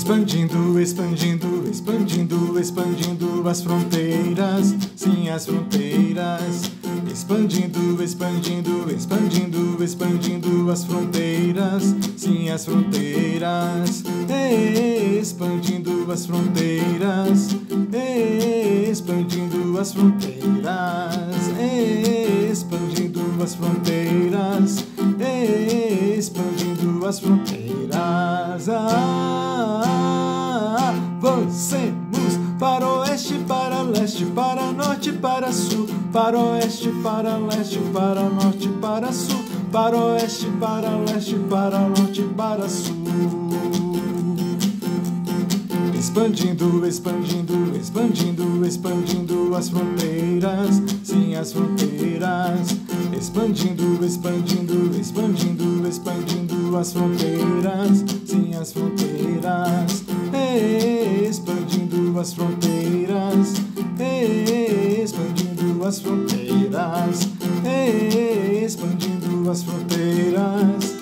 Expandindo, expandindo, expandindo, expandindo as fronteiras, sim, as fronteiras. Expandindo, expandindo, expandindo, expandindo as fronteiras, sim, as fronteiras. Expandindo as fronteiras, expandindo as fronteiras, expandindo as fronteiras, expandindo as fronteiras. Ah, avancemos para oeste, para leste, para norte, para sul, para oeste, para leste, para norte, para sul, para oeste, para leste, para norte, para sul. Expandindo, expandindo, expandindo, expandindo as fronteiras, sim, as fronteiras. Expandindo, expandindo, expandindo, expandindo as fronteiras, sim, as fronteiras. As fronteiras, expandindo as fronteiras, expandindo as fronteiras,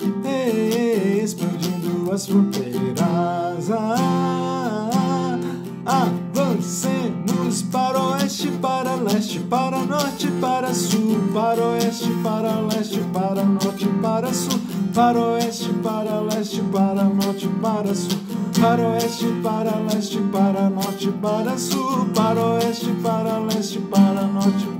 expandindo as fronteiras. Ah, avancemos para oeste, para leste, para norte, para sul, para oeste, para leste, para norte, para sul, para oeste, para leste, para norte, para sul, para oeste, para leste, para norte, para sul, para oeste, para leste, para norte, para.